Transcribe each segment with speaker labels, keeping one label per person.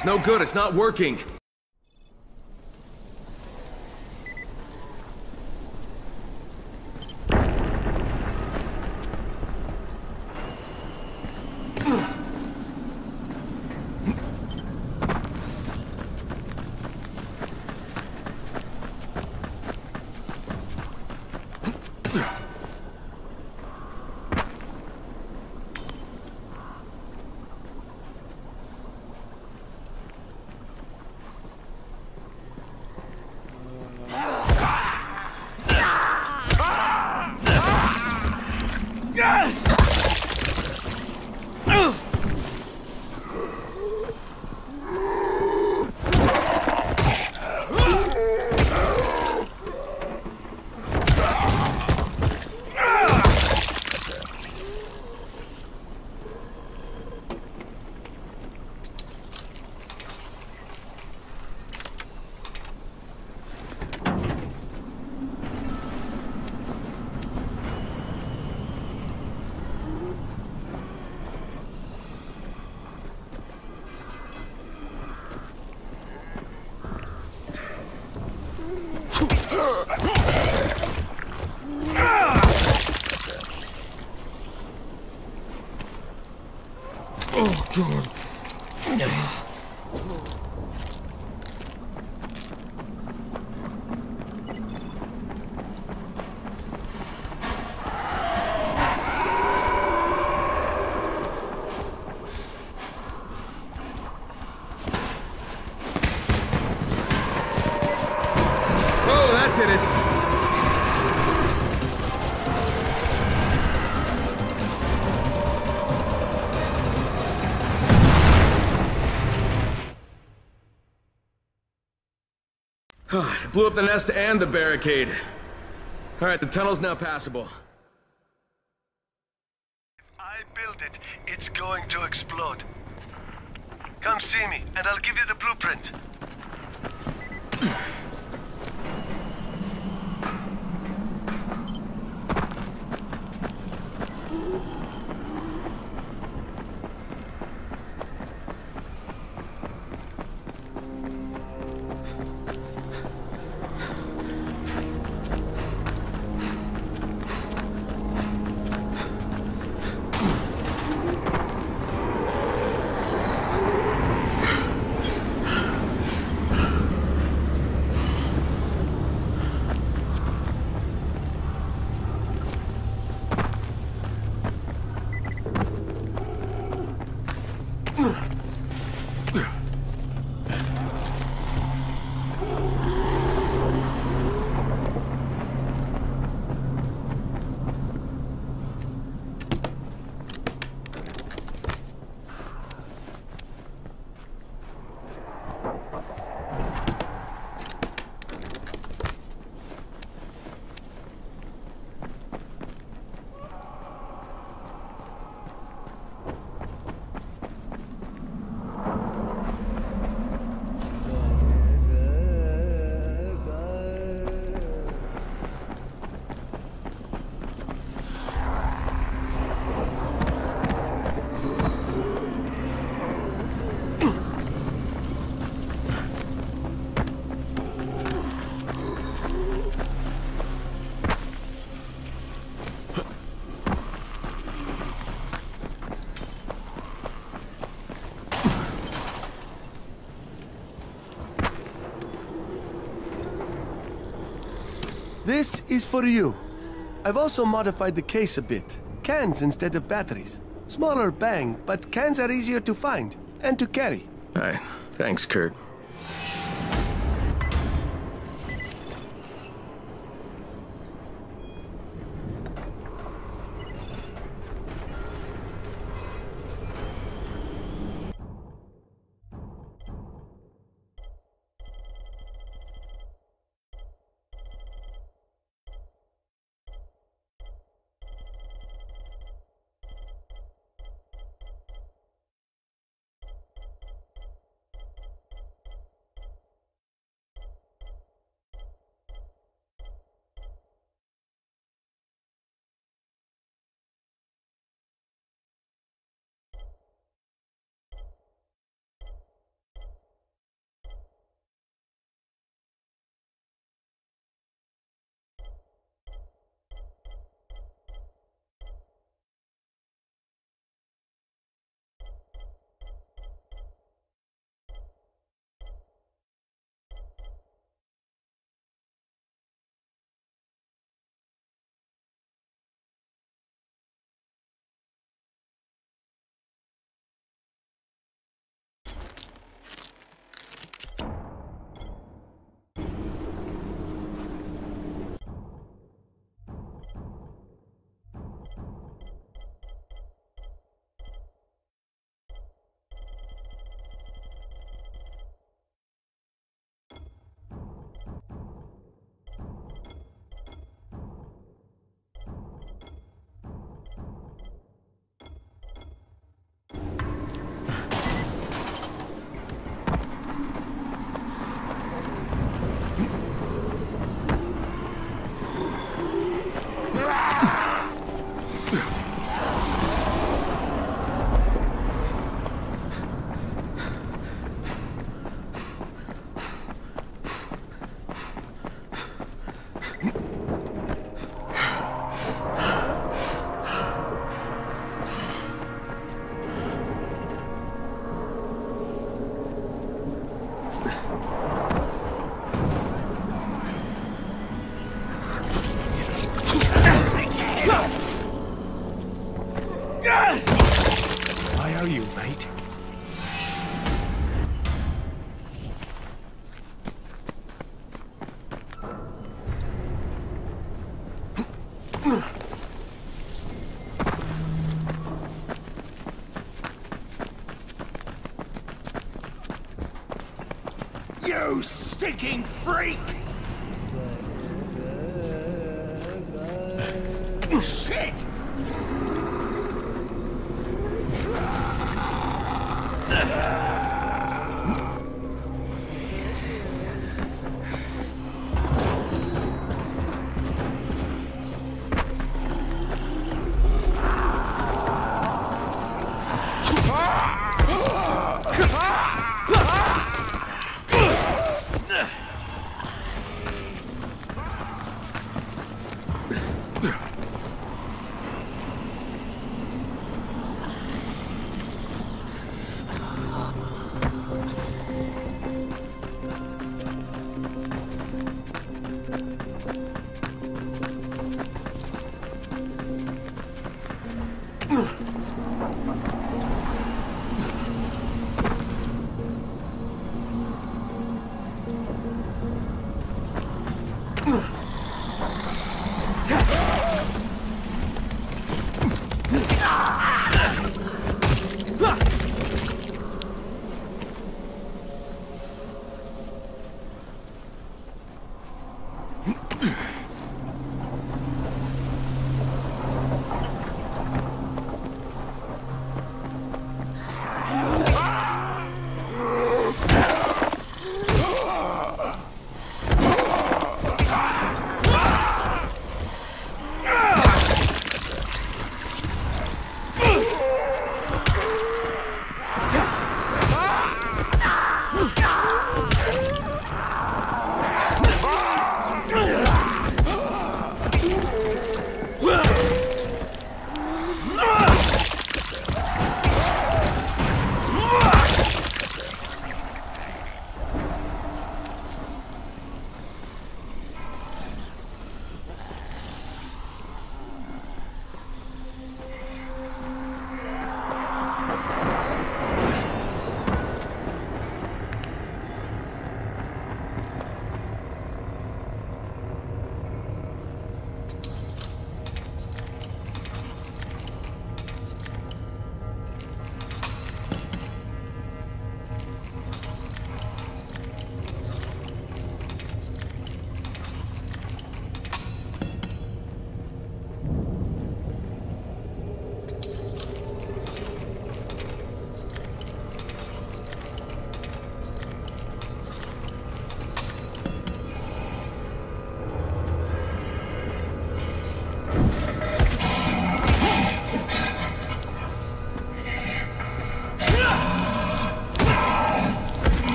Speaker 1: It's no good, it's not working. Corto. It blew up the nest and the barricade. All right, the tunnel's now passable.
Speaker 2: If I built it. It's going to explode. Come see me, and I'll give you the blueprint.
Speaker 3: This is for you. I've also modified the case a bit. Cans instead of batteries. Smaller bang, but cans are easier to find and to carry.
Speaker 1: Right, thanks, Kurt.
Speaker 4: freaking freak! Shit! The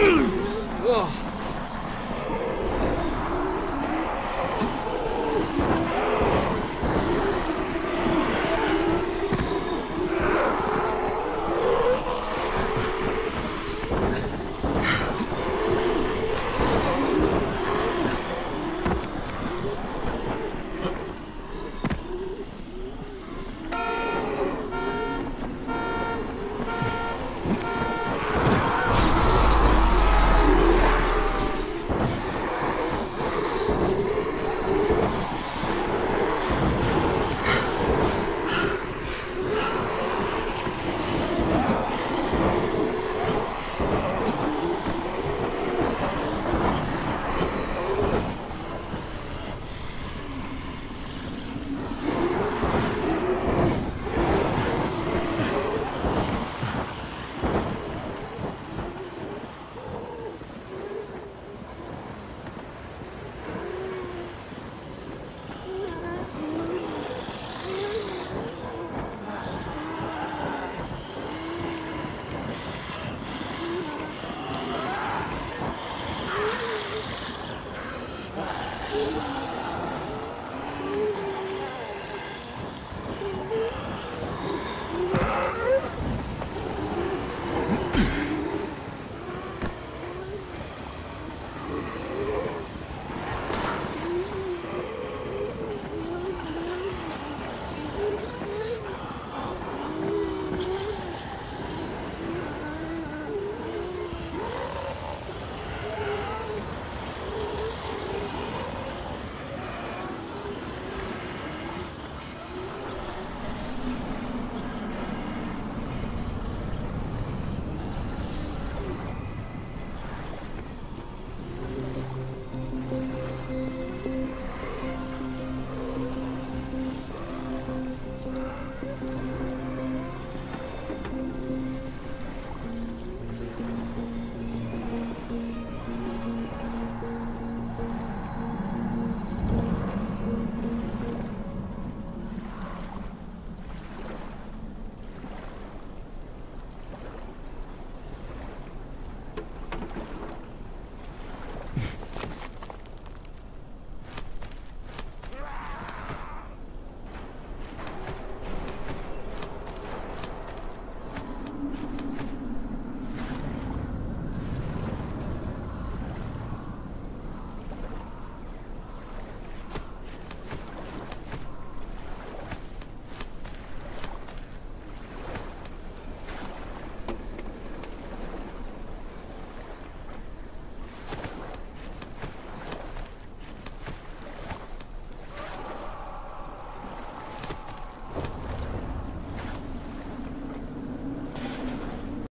Speaker 4: 嗯。啊